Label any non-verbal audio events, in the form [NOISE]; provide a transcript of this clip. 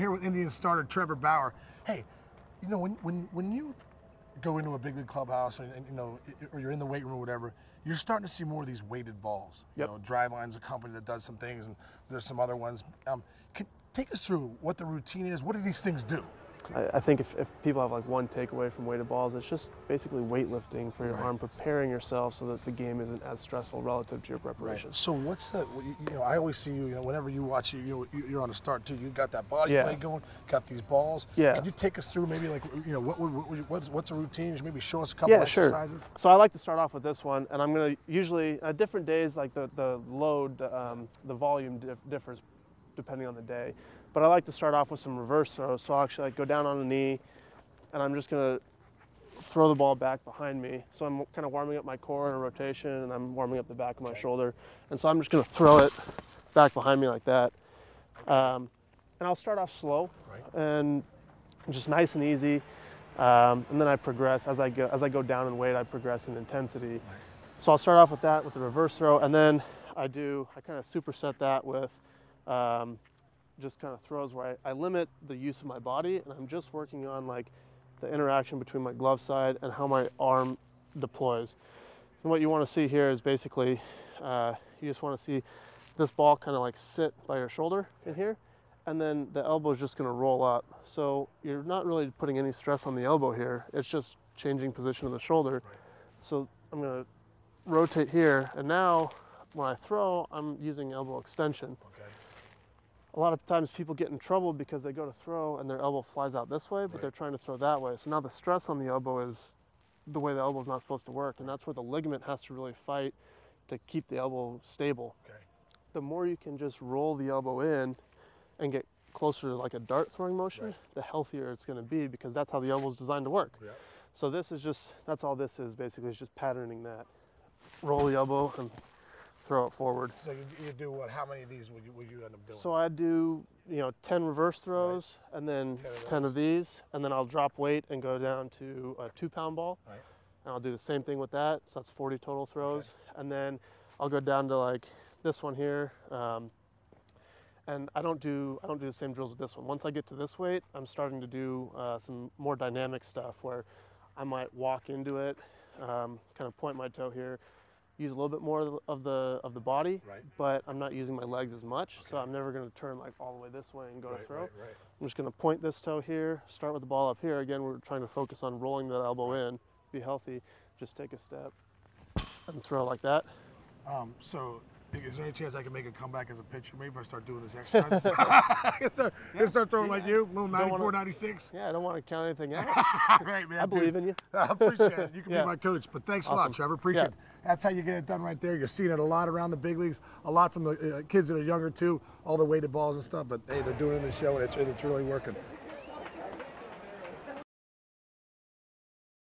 Here with Indian starter Trevor Bauer. Hey, you know when when when you go into a big league clubhouse and, and you know or you're in the weight room or whatever, you're starting to see more of these weighted balls. Yep. You know, Driveline's a company that does some things, and there's some other ones. Um, can, take us through what the routine is. What do these things do? I, I think if, if people have like one takeaway from weighted balls, it's just basically weightlifting for your Right. arm, preparing yourself so that the game isn't as stressful relative to your preparation. So what's that? You know, I always see you. You know, whenever you watch you, you you- you're on a start too. You got that body Yeah. weight going. Got these balls. Yeah. Could you take us through maybe like you know what, what, what what's what's a routine? Just maybe show us a couple Yeah, sure. So I like to start off with this one, and I'm gonna usually at different days, like the the load, the, um, the volume dif- differs depending on the day. But I like to start off with some reverse throws. So I'll actually like go down on the knee, and I'm just gonna throw the ball back behind me. So I'm kind of warming up my core in a rotation, and I'm warming up the back of my shoulder. And so I'm just gonna throw it back behind me like that. Um, and I'll start off slow Right. and just nice and easy. Um, and then I progress as I go as I go down in weight. I progress in intensity. So I'll start off with that with the reverse throw, and then I do I kind of superset that with um, just kind of throws where I, I limit the use of my body, and I'm just working on like the interaction between my glove side and how my arm deploys. And what you want to see here is basically uh, you just want to see this ball kind of like sit by your shoulder in here, and then the elbow is just going to roll up. So you're not really putting any stress on the elbow here. It's just changing position of the shoulder. So I'm going to rotate here, and now when I throw, I'm using elbow extension. Okay. A lot of times people get in trouble because they go to throw and their elbow flies out this way, but Right. they're trying to throw that way. So now the stress on the elbow is the way the elbow is not supposed to work, and that's where the ligament has to really fight to keep the elbow stable. Okay. The more you can just roll the elbow in and get closer to like a dart throwing motion, Right. the healthier it's going to be because that's how the elbow is designed to work. Yeah. So this is just that's all this is basically is just patterning that. Roll the elbow and throw it forward. So you, you do what? How many of these would you would you end up doing? So I do, you know, 10 reverse throws and then 10 of 10 of these, and then I'll drop weight and go down to a two pound ball. Right. And I'll do the same thing with that. So that's 40 total throws. And then I'll go down to like this one here. Um, and I don't do I don't do the same drills with this one. Once I get to this weight, I'm starting to do uh, some more dynamic stuff where I might walk into it, um, kind of point my toe here, use a little bit more of the- of the body, Right. but I'm not using my legs as much. So I'm never going to turn like all the way this way and go to throw. right, right. I'm just going to point this toe here, start with the ball up here. Again, we're trying to focus on rolling that elbow in, be healthy. Just take a step and throw like that. Um, so, is there any chance I can make a comeback as a pitcher? Maybe if I start doing this exercise, [LAUGHS] [LAUGHS] can start, can start throwing like you, little 94, wanna- 96. Yeah, I don't want to count anything out. [LAUGHS] Great, man. I dude. believe in you. I appreciate it. You can Yeah. be my coach. But thanks a lot, Trevor. Appreciate Yeah. it. That's how you get it done right there. You're seeing it a lot around the big leagues, a lot from the uh, kids that are younger too, all the weighted balls and stuff. But hey, they're doing it in the show, and it's, and it's really working.